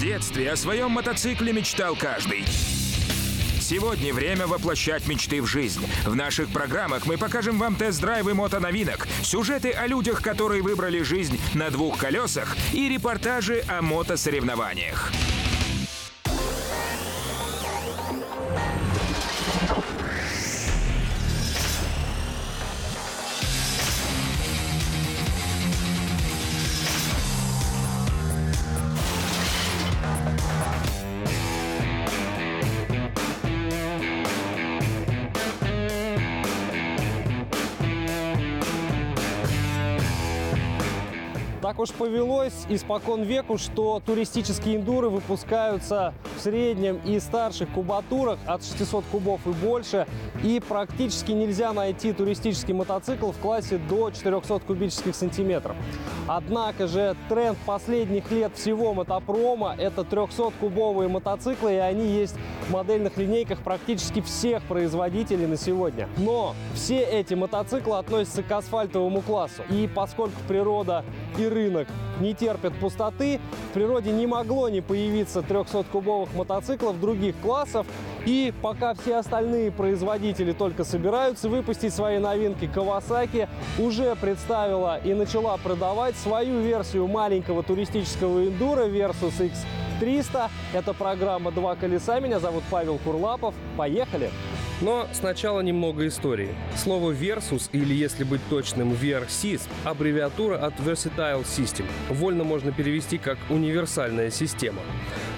детстве о своем мотоцикле мечтал каждый. Сегодня время воплощать мечты в жизнь. В наших программах мы покажем вам тест-драйвы мотоновинок, сюжеты о людях, которые выбрали жизнь на двух колесах и репортажи о мотосоревнованиях. Так уж повелось испокон веку, что туристические эндуры выпускаются в среднем и старших кубатурах от 600 кубов и больше. И практически нельзя найти туристический мотоцикл в классе до 400 кубических сантиметров. Однако же тренд последних лет всего мотопрома – это 300-кубовые мотоциклы, и они есть в модельных линейках практически всех производителей на сегодня. Но все эти мотоциклы относятся к асфальтовому классу. И поскольку природа и рынок не терпят пустоты, в природе не могло не появиться 300-кубовых мотоциклов других классов. И пока все остальные производители только собираются выпустить свои новинки, Kawasaki уже представила и начала продавать свою версию маленького туристического эндуро Versus X 300. Это программа «Два колеса». Меня зовут Павел Курлапов. Поехали! Но сначала немного истории. Слово Versus, или если быть точным, VRSys, аббревиатура от Versatile System. Вольно можно перевести как «универсальная система».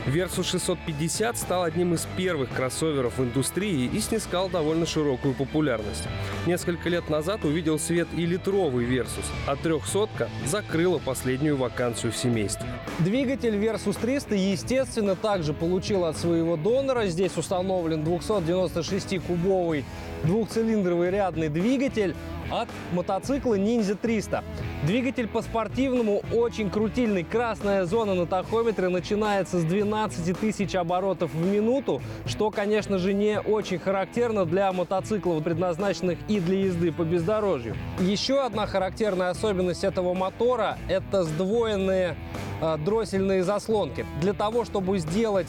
Versus 650 стал одним из первых кроссоверов в индустрии и снискал довольно широкую популярность. Несколько лет назад увидел свет и литровый Versus, а трехсотка закрыла последнюю вакансию в семействе. Двигатель Versus 300, естественно, также получил от своего донора. Здесь установлен 296-кубовый двухцилиндровый рядный двигатель от мотоцикла Ninja 300. Двигатель по-спортивному очень крутильный. Красная зона на тахометре начинается с 12 тысяч оборотов в минуту, что, конечно же, не очень характерно для мотоциклов, предназначенных и для езды по бездорожью. Еще одна характерная особенность этого мотора – это сдвоенные э, дроссельные заслонки. Для того, чтобы сделать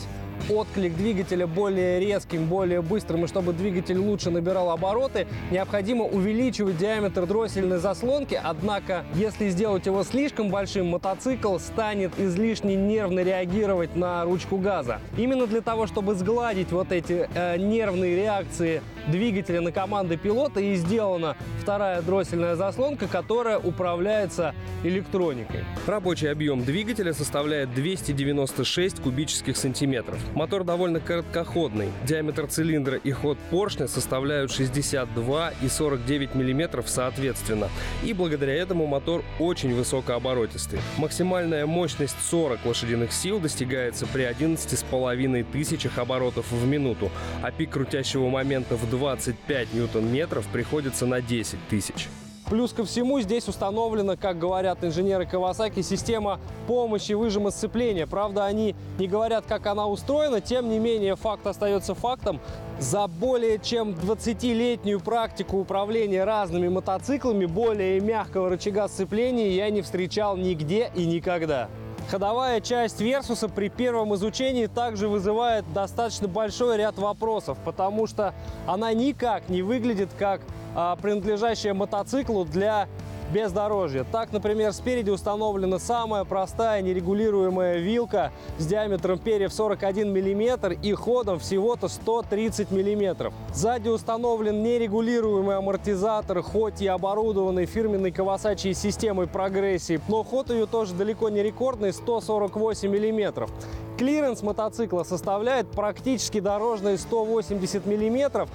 отклик двигателя более резким, более быстрым, и чтобы двигатель лучше набирал обороты, необходимо увеличивать диаметр дроссельной заслонки. Однако, если сделать его слишком большим, мотоцикл станет излишне нервно реагировать на ручку газа. Именно для того, чтобы сгладить вот эти э, нервные реакции двигателя на команды пилота, и сделана вторая дроссельная заслонка, которая управляется электроникой. Рабочий объем двигателя составляет 296 кубических сантиметров. Мотор довольно короткоходный. Диаметр цилиндра и ход поршня составляют 62 и 49 миллиметров соответственно. И благодаря этому мотор очень высокооборотистый. Максимальная мощность 40 лошадиных сил достигается при 11,5 тысячах оборотов в минуту, а пик крутящего момента в 25 ньютон-метров приходится на 10 тысяч. Плюс ко всему здесь установлена, как говорят инженеры Kawasaki, система помощи выжима сцепления. Правда, они не говорят, как она устроена, тем не менее факт остается фактом. За более чем 20-летнюю практику управления разными мотоциклами более мягкого рычага сцепления я не встречал нигде и никогда. Ходовая часть Версуса при первом изучении также вызывает достаточно большой ряд вопросов, потому что она никак не выглядит как а, принадлежащая мотоциклу для бездорожья. Так, например, спереди установлена самая простая нерегулируемая вилка с диаметром перьев 41 мм и ходом всего-то 130 мм. Сзади установлен нерегулируемый амортизатор, хоть и оборудованный фирменной Kawasaki системой прогрессии, но ход ее тоже далеко не рекордный 148 мм. Клиренс мотоцикла составляет практически дорожные 180 миллиметров,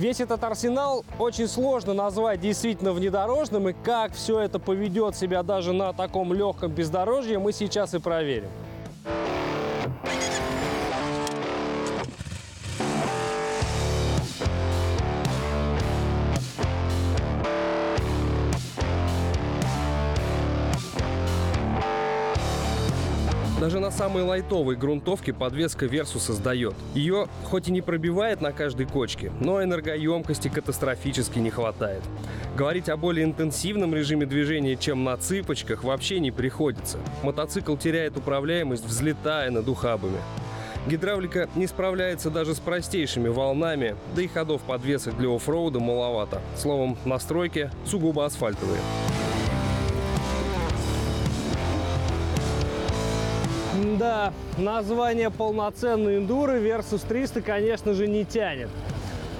Весь этот арсенал очень сложно назвать действительно внедорожным, и как все это поведет себя даже на таком легком бездорожье, мы сейчас и проверим. Даже на самой лайтовой грунтовке подвеска Versus сдает. Ее хоть и не пробивает на каждой кочке, но энергоемкости катастрофически не хватает. Говорить о более интенсивном режиме движения, чем на цыпочках, вообще не приходится. Мотоцикл теряет управляемость, взлетая над ухабами. Гидравлика не справляется даже с простейшими волнами, да и ходов подвесок для оффроуда маловато. Словом, настройки сугубо асфальтовые. Да, название полноценный эндуро Versus 300, конечно же, не тянет.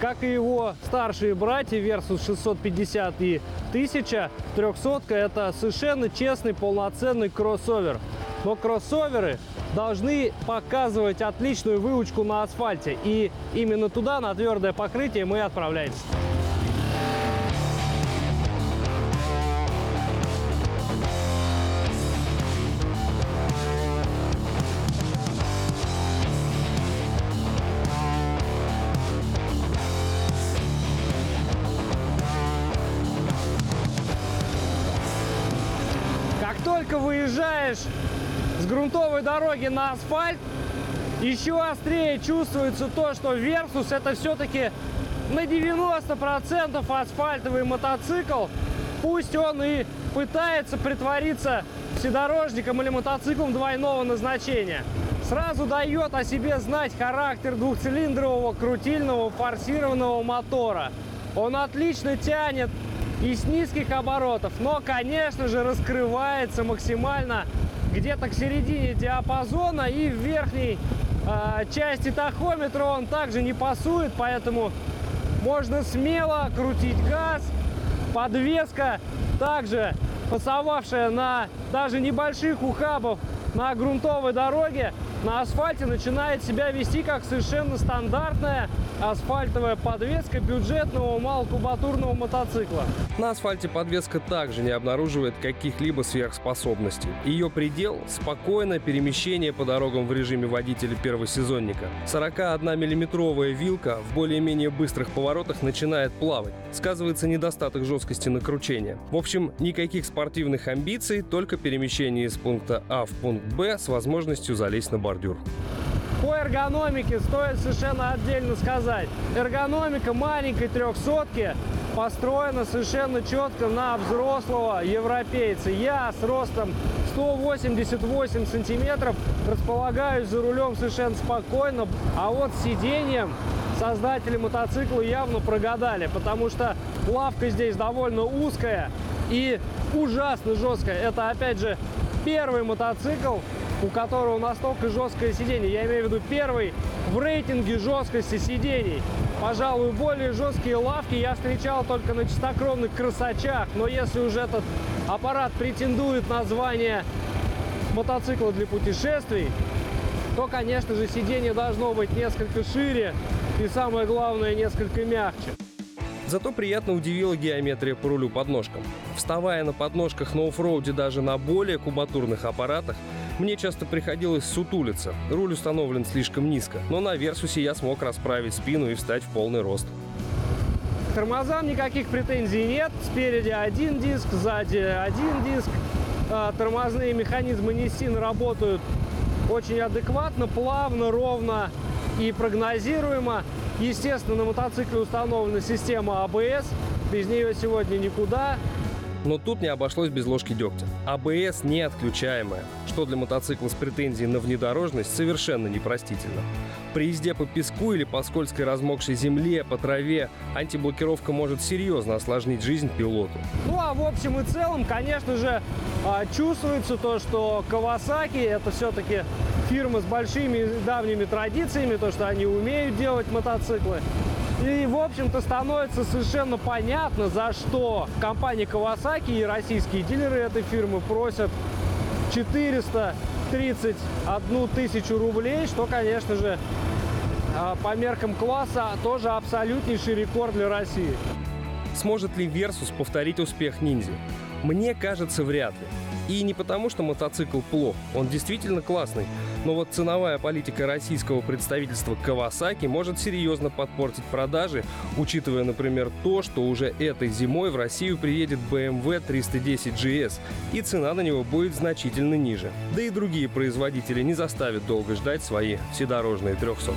Как и его старшие братья Versus 650 и 1000, 300 это совершенно честный полноценный кроссовер. Но кроссоверы должны показывать отличную выучку на асфальте. И именно туда, на твердое покрытие, мы отправляемся. Как только выезжаешь с грунтовой дороги на асфальт, еще острее чувствуется то, что Versus это все-таки на 90% асфальтовый мотоцикл. Пусть он и пытается притвориться вседорожником или мотоциклом двойного назначения. Сразу дает о себе знать характер двухцилиндрового крутильного форсированного мотора. Он отлично тянет и с низких оборотов, но, конечно же, раскрывается максимально где-то к середине диапазона и в верхней э, части тахометра он также не пасует, поэтому можно смело крутить газ. Подвеска также пасовавшая на даже небольших ухабах на грунтовой дороге, на асфальте начинает себя вести как совершенно стандартная асфальтовая подвеска бюджетного малокубатурного мотоцикла. На асфальте подвеска также не обнаруживает каких-либо сверхспособностей. Ее предел – спокойное перемещение по дорогам в режиме водителя первосезонника. 41-миллиметровая вилка в более-менее быстрых поворотах начинает плавать. Сказывается недостаток жесткости на кручение. В общем, никаких спортивных амбиций, только перемещение из пункта А в пункт Б с возможностью залезть на бордюр. По эргономике стоит совершенно отдельно сказать. Эргономика маленькой трехсотки построена совершенно четко на взрослого европейца. Я с ростом 188 сантиметров располагаюсь за рулем совершенно спокойно, а вот сиденьем создатели мотоцикла явно прогадали, потому что лавка здесь довольно узкая и ужасно жесткая. Это, опять же, первый мотоцикл, у которого настолько жесткое сиденье. Я имею в виду первый в рейтинге жесткости сидений. Пожалуй, более жесткие лавки я встречал только на чистокровных красачах. Но если уже этот аппарат претендует на звание мотоцикла для путешествий, то, конечно же, сиденье должно быть несколько шире и, самое главное, несколько мягче. Зато приятно удивила геометрия по рулю подножкам. Вставая на подножках на оффроуде даже на более кубатурных аппаратах, мне часто приходилось сутулиться. Руль установлен слишком низко, но на Версусе я смог расправить спину и встать в полный рост. К тормозам никаких претензий нет. Спереди один диск, сзади один диск. А, Тормозные механизмы Nissin работают очень адекватно, плавно, ровно и прогнозируемо. Естественно, на мотоцикле установлена система ABS. Без нее сегодня никуда. Но тут не обошлось без ложки дегтя. АБС не отключаемая, что для мотоцикла с претензией на внедорожность совершенно непростительно. При езде по песку или по скользкой размокшей земле, по траве, антиблокировка может серьезно осложнить жизнь пилоту. Ну а в общем и целом, конечно же, а, чувствуется то, что Kawasaki это все-таки фирма с большими давними традициями, то, что они умеют делать мотоциклы. И, в общем-то, становится совершенно понятно, за что компания Kawasaki и российские дилеры этой фирмы просят 431 тысячу рублей, что, конечно же, а, по меркам класса тоже абсолютнейший рекорд для России. Сможет ли Versus повторить успех ниндзя? Мне кажется, вряд ли. И не потому, что мотоцикл плох, он действительно классный. Но вот ценовая политика российского представительства Kawasaki может серьезно подпортить продажи, учитывая, например, то, что уже этой зимой в Россию приедет BMW 310 GS, и цена на него будет значительно ниже. Да и другие производители не заставят долго ждать свои вседорожные 300.